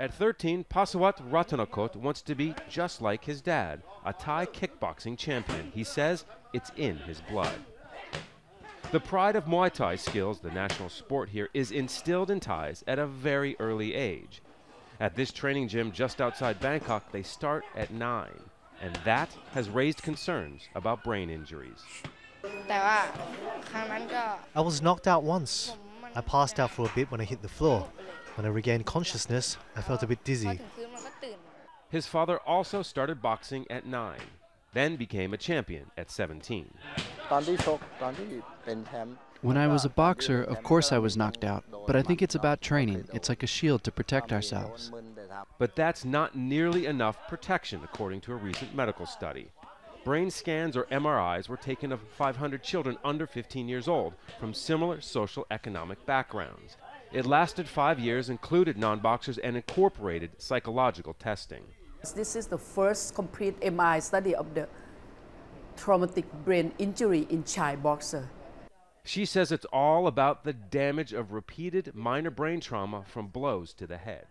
At 13, Pasawat Ratanakot wants to be just like his dad, a Thai kickboxing champion. He says it's in his blood. The pride of Muay Thai skills, the national sport here, is instilled in Thais at a very early age. At this training gym just outside Bangkok, they start at 9, and that has raised concerns about brain injuries. Uh, I was knocked out once. I passed out for a bit when I hit the floor. When I regained consciousness, I felt a bit dizzy. His father also started boxing at 9, then became a champion at 17. When I was a boxer, of course I was knocked out, but I think it's about training. It's like a shield to protect ourselves. But that's not nearly enough protection, according to a recent medical study. Brain scans or MRIs were taken of 500 children under 15 years old from similar social economic backgrounds. It lasted five years, included non boxers, and incorporated psychological testing. This is the first complete MRI study of the traumatic brain injury in child boxer. She says it's all about the damage of repeated minor brain trauma from blows to the head.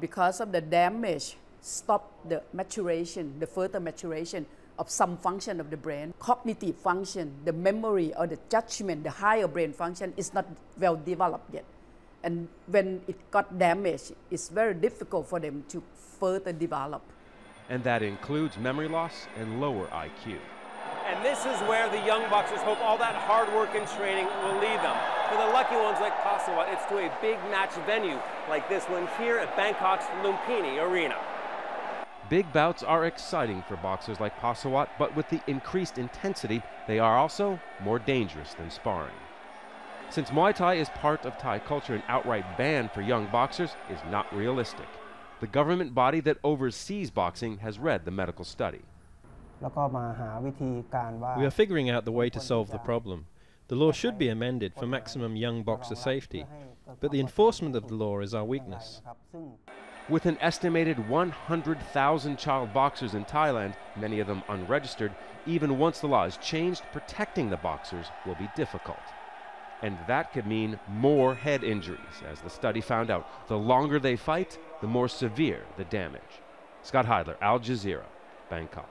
Because of the damage, stop the maturation, the further maturation of some function of the brain. Cognitive function, the memory or the judgment, the higher brain function is not well developed yet. And when it got damaged, it's very difficult for them to further develop. And that includes memory loss and lower IQ. And this is where the young boxers hope all that hard work and training will lead them. For the lucky ones like Pasawat, it's to a big match venue like this one here at Bangkok's Lumpini Arena. Big bouts are exciting for boxers like Pasawat, but with the increased intensity, they are also more dangerous than sparring. Since Muay Thai is part of Thai culture, an outright ban for young boxers is not realistic. The government body that oversees boxing has read the medical study. We are figuring out the way to solve the problem. The law should be amended for maximum young boxer safety, but the enforcement of the law is our weakness. With an estimated 100,000 child boxers in Thailand, many of them unregistered, even once the law is changed, protecting the boxers will be difficult. And that could mean more head injuries, as the study found out. The longer they fight, the more severe the damage. Scott Heidler, Al Jazeera, Bangkok.